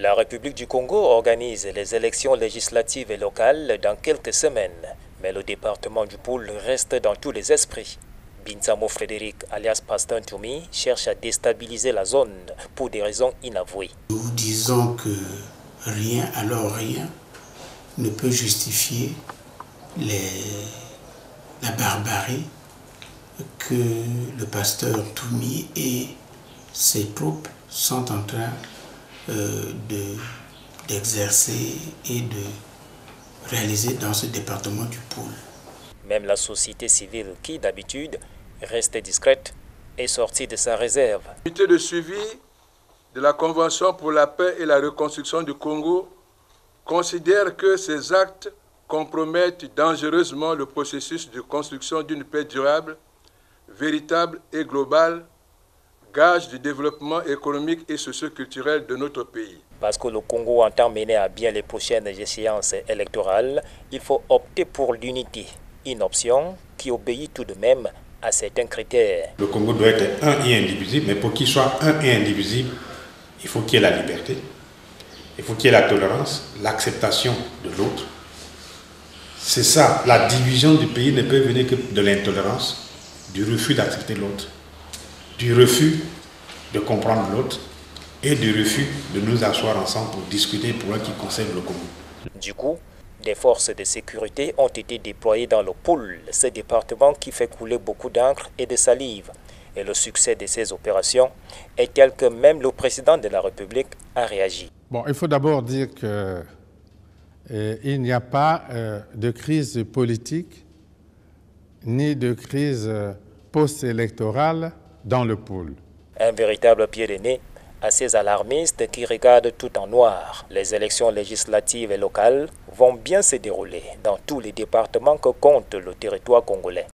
La République du Congo organise les élections législatives et locales dans quelques semaines, mais le département du Poul reste dans tous les esprits. Binsamo Frédéric, alias Pasteur Toumi, cherche à déstabiliser la zone pour des raisons inavouées. Nous disons que rien, alors rien, ne peut justifier la barbarie que le pasteur Toumi et ses troupes sont en train euh, d'exercer et de réaliser dans ce département du Pôle. Même la société civile qui d'habitude reste discrète est sortie de sa réserve. L'unité de suivi de la Convention pour la paix et la reconstruction du Congo considère que ces actes compromettent dangereusement le processus de construction d'une paix durable, véritable et globale gage du développement économique et socio-culturel de notre pays. Parce que le Congo entend mener à bien les prochaines échéances électorales, il faut opter pour l'unité, une option qui obéit tout de même à certains critères. Le Congo doit être un et indivisible, mais pour qu'il soit un et indivisible, il faut qu'il y ait la liberté, il faut qu'il y ait la tolérance, l'acceptation de l'autre. C'est ça, la division du pays ne peut venir que de l'intolérance, du refus d'accepter l'autre du refus de comprendre l'autre et du refus de nous asseoir ensemble pour discuter pour un qui concerne le Congo. Du coup, des forces de sécurité ont été déployées dans le pôle, ce département qui fait couler beaucoup d'encre et de salive. Et le succès de ces opérations est tel que même le président de la République a réagi. Bon, il faut d'abord dire qu'il euh, n'y a pas euh, de crise politique ni de crise euh, post-électorale Un véritable pied de nez à ces alarmistes qui regardent tout en noir. Les élections législatives et locales vont bien se dérouler dans tous les départements que compte le territoire congolais.